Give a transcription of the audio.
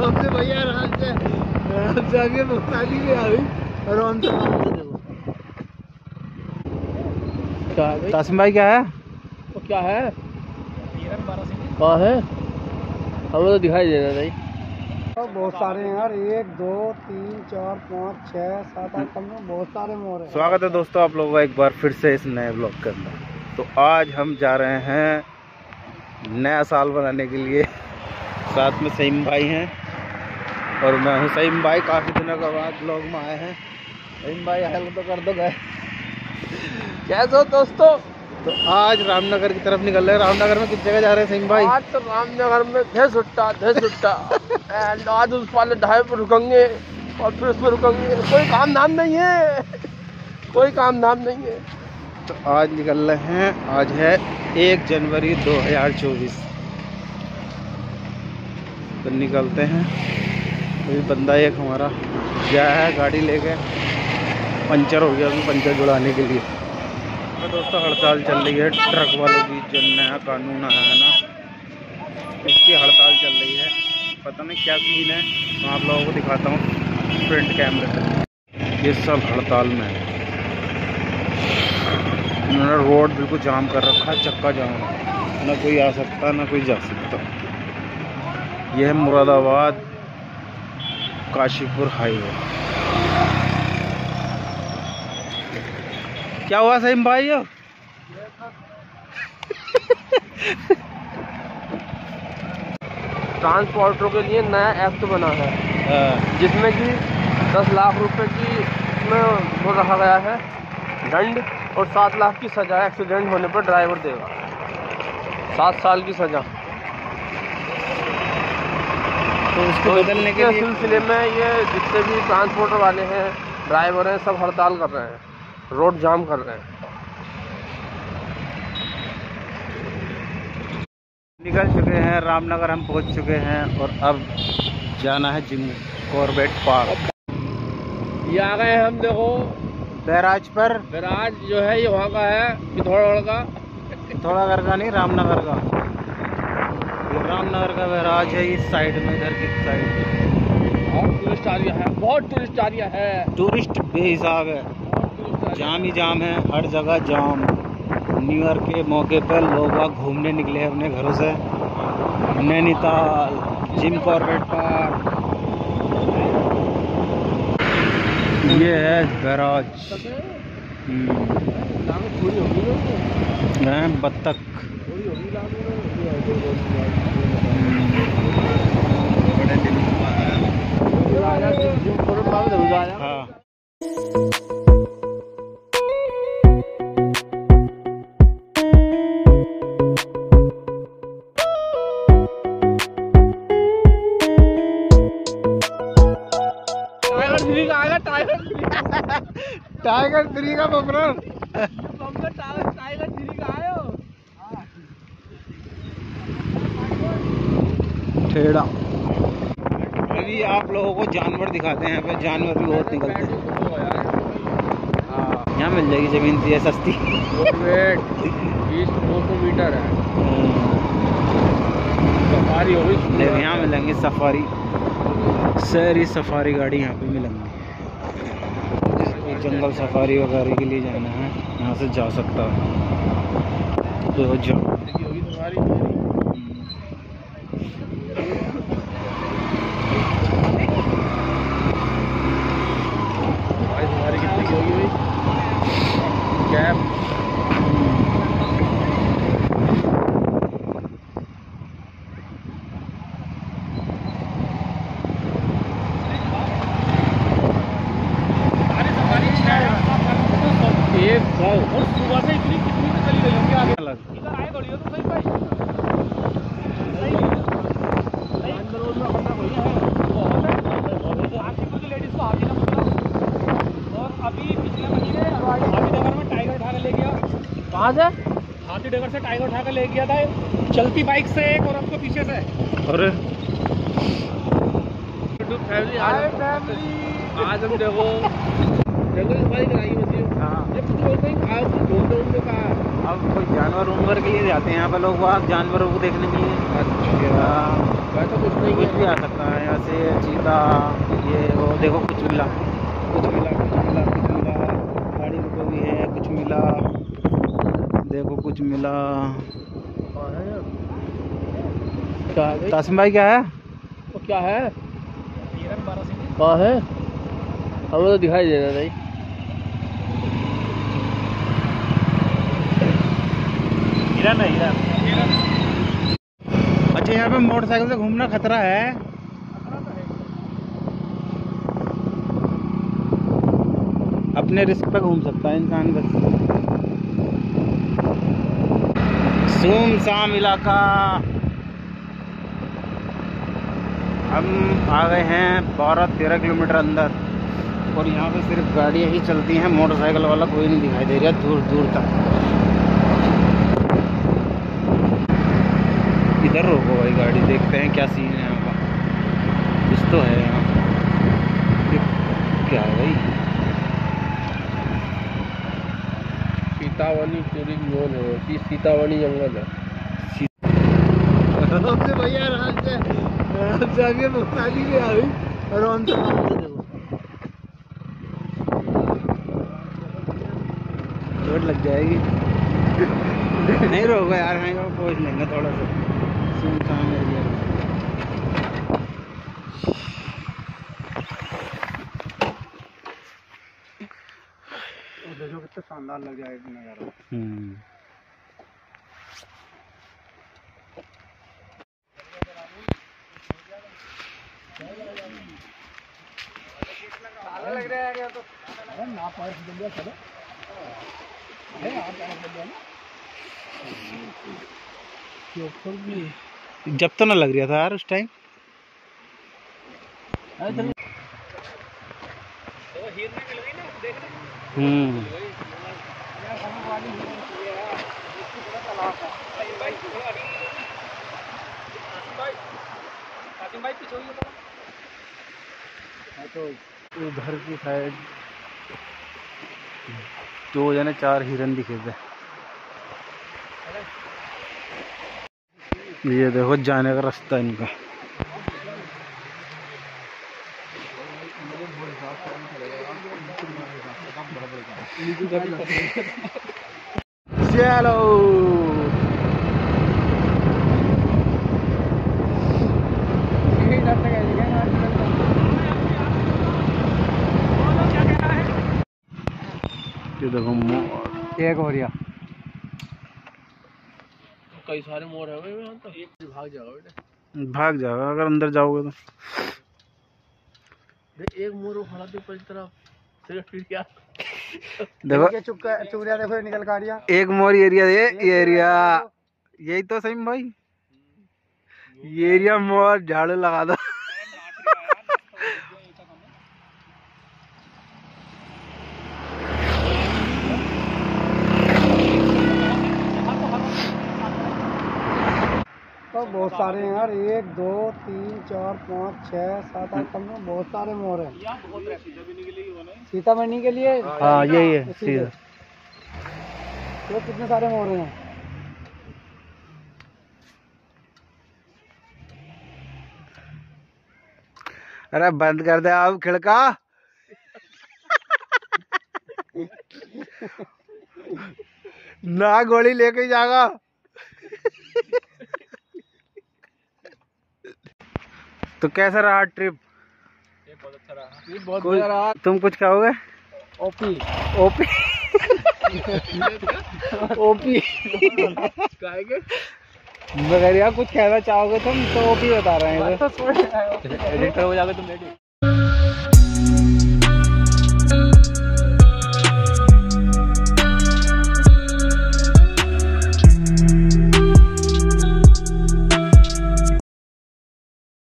आराम से भैया आराम से आराम से आगे भुगतानी भी आ गई। आराम से देखो भाई? कासिम भाई क्या है? वो क्या है? कहाँ है। हमें तो दिखाई दे रहा नहीं बहुत सारे हैं यार एक दो तीन चार पाँच छः सात आठ कम बहुत सारे मोर हैं। स्वागत है दोस्तों आप लोगों का एक बार फिर से इस नए ब्लॉग के अंदर। तो आज हम जा रहे हैं नया साल बनाने के लिए। साथ में सईम भाई हैं। और मैं हूँ सईम भाई। काफ़ी दिनों के बाद ब्लॉग में आए हैं। सईम भाई हेल्प तो कर दो गए कैसे हो दोस्तों? तो आज रामनगर की तरफ़ निकल रहे हैं। रामनगर में किस जगह जा रहे हैं सईम भाई? आज तो रामनगर में थे सुट्टा थे सुट्टा एंड आज उस वाले ढाई पर रुकेंगे और फिर उसमें रुकेंगे। कोई काम धाम नहीं है। कोई काम धाम नहीं है। तो आज निकल रहे हैं। आज है एक जनवरी 2024 तो निकलते हैं। अभी बंदा एक हमारा गया है, गाड़ी लेके। पंचर हो गया अभी, पंचर जुड़ाने के लिए। तो दोस्तों, हड़ताल चल रही है। ट्रक वालों की जो नया कानून आया है ना उसकी हड़ताल चल रही है। पता नहीं क्या सीन है, मैं आप लोगों को दिखाता हूँ फ्रंट कैमरे से ये सब हड़ताल में है। उन्होंने रोड बिल्कुल जाम कर रखा है, चक्का जाम। ना कोई आ सकता, ना कोई जा सकता। यह मुरादाबाद काशीपुर हाईवे। क्या हुआ सही भाई यो ट्रांसपोर्टरों के लिए नया एक्ट बना है। जिसमें कि दस लाख रुपए की में वो रखा गया है। दंड और सात लाख की सजा एक्सीडेंट होने पर ड्राइवर देगा। सात साल की सजा। तो उसको बदलने के लिए सिलसिले में ये जितने भी ट्रांसपोर्टर वाले हैं ड्राइवर हैं सब हड़ताल कर रहे हैं रोड जाम कर रहे हैं। निकल चुके हैं रामनगर हम पहुँच चुके हैं और अब जाना है जिम कॉर्बेट पार्क। ये आ गए हम देखो। बैराज पर। बैराज जो है ये वहाँ का है पिथौरागढ़ का। थोड़ा घर का नहीं रामनगर का। रामनगर का बैराज है इस साइड में इधर की साइड। और टूरिस्ट एरिया है बहुत टूरिस्ट एरिया है। टूरिस्ट बेहिसाब है। बहुत जाम ही जाम है हर जगह जाम। न्यू ईयर के मौके पर लोग वहाँ घूमने निकले हैं अपने घरों से। नैनीताल जिम कॉर्बेट पार्क ये है बैराज। हम्म, बत्तख। थ्री का आएगा टाइगर थ्री टाइगर थ्री का बबरन टाइगर टाइगर थ्री का आयो ठेड़ा। अभी आप लोगों को जानवर दिखाते हैं यहाँ पे जानवर भी बहुत निकलते हैं। हाँ। यहाँ मिल जाएगी ज़मीन थी सस्ती। वेट बीस दो सौ मीटर है। सफारी होगी यहाँ मिलेंगे सफारी। शहरी सफारी गाड़ी यहाँ पे मिलेंगी जिसको जंगल सफारी वगैरह के लिए जाना है, यहाँ से जा सकता है। तो जाओ होगी सफारी भाई सफारी कितने की होगी भाई कैब एक सौ और सुबह से इतनी कितनी तो चली गई होंगी आगे अलग इधर आए थोड़ी हो तो सही भाई सही सही रोड में अपना कोई है बहुत है हाथीपुर की लेडीज़ को हाथी ना पकड़ा और अभी पिछले महीने हाथी डगर में टाइगर उठा के ले गया कहाँ से हाथी डगर से टाइगर उठा के ले गया था। चलती बाइक से एक और आपको पीछे से। और फैमिली आज फैमिली आज हम देखो देखो इस कराई मछली हाँ। ये कुछ लोग कहीं खाओ ढूंढते ढूंढते कहा अब कोई जानवर उनवर के लिए जाते हैं यहाँ पे लोग वहाँ जानवरों को देखने के लिए? अच्छा। हाँ, वैसा कुछ नहीं कुछ भी आ सकता है यहाँ से चीता ये वो देखो कुछ मिला। कुछ मिला कुछ मिला कुछ मिला। गाड़ी रुको भी है कुछ मिला। देखो कुछ मिला। क्या है? कासिम भाई क्या है? वो क्या है? कहाँ है। हमें तो दिखाई दे रहा है हिरन अच्छा यहाँ पे मोटरसाइकिल से घूमना खतरा है। अपने रिस्क पे घूम सकता है इंसान बस। सुमसाम इलाका। हम आ गए हैं बारह तेरह किलोमीटर अंदर। और यहाँ पे सिर्फ़ गाड़ियाँ ही चलती हैं, मोटरसाइकिल वाला कोई नहीं दिखाई दे रहा दूर दूर तक। इधर रोको भाई गाड़ी, देखते हैं क्या सीन है यहाँ का। कुछ तो है यहाँ। क्या है भाई? सीतावनी टूरिंग जोन है ये सीतावनी जंगल है। भैया आगे आ गई। चोट लग जाएगी। नहीं रोको यार हैं पहुँच लेंगे थोड़ा सा। सुनसान एरिया कितना शानदार लग जाएगा नज़ारा। हम्म लग रहा है तो। ना पार जल्दी चलो है आप भी जब तो ना लग रहा था यार उस टाइम हम्म। तो उधर की साइड दो जने चार हिरन दिखे थे। ये देखो जाने का रास्ता इनका। चलो ये देखो मोर। एक और या। कई सारे मोड़ है भाई तो। एक भाग जाएगा बेटे। भाग जाएगा अगर अंदर जाओगे तो। एक वो खड़ा थे पहली तरफ़। फिर फिर क्या? देखो। चुगलिया देखो निकल का रिया एक मोर एरिया ये ये एरिया यही तो सही भाई। ये एरिया मोर झाड़ू लगा दो। तो बहुत सारे हैं यार। एक दो तीन चार पाँच छः सात आठ कम में बहुत सारे मोर हैं। सीतामढ़ी के लिए? हाँ यही है सीधा। तो कितने सारे मोर हैं? अरे बंद कर दे आप खिड़का। ना गोली लेके जागा। तो कैसा रहा ट्रिप अच्छा रहा ये बहुत बढ़िया रहा तुम कुछ कहोगे ओपी। ओपी। ओपी। कहेंगे मगर यार कुछ कहना चाहोगे तुम तो ओपी बता रहे हैं तो तो तुम